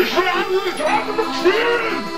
Ich will an die Tage mitspielen!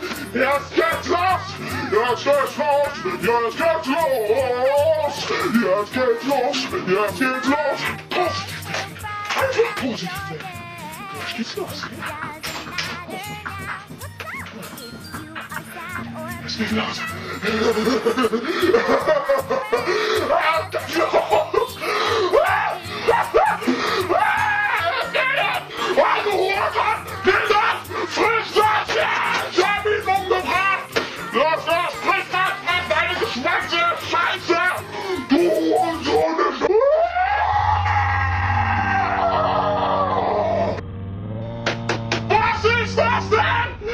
Jetzt geht's los! Jetzt geht's los! Jetzt geht's los! Jetzt geht's los! Jetzt geht's los! Positiv werden! Einfach positiv werden! Jetzt geht's los! Es geht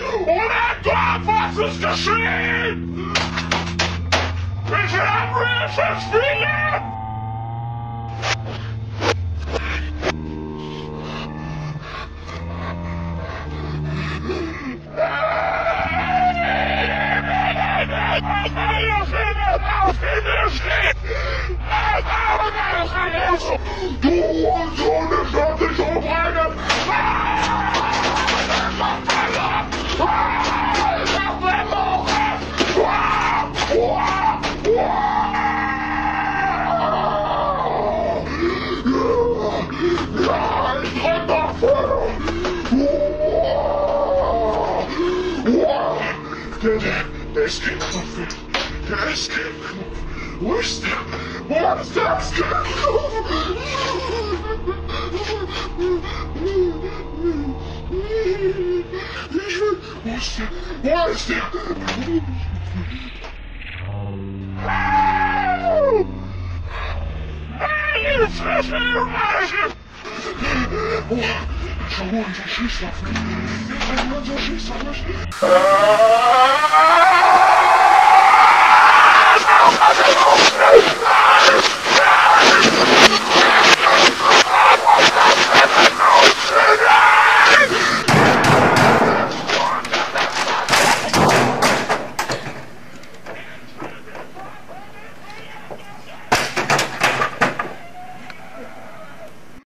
Oh mein Gott, was ist geschehen? Ich will Ammunition spielen! Du Der, der, der Escape-Knopf wird. Der Escape-Knopf. Wo ist der? Wo ist Шалом, держись, Слав. Держись, Слав.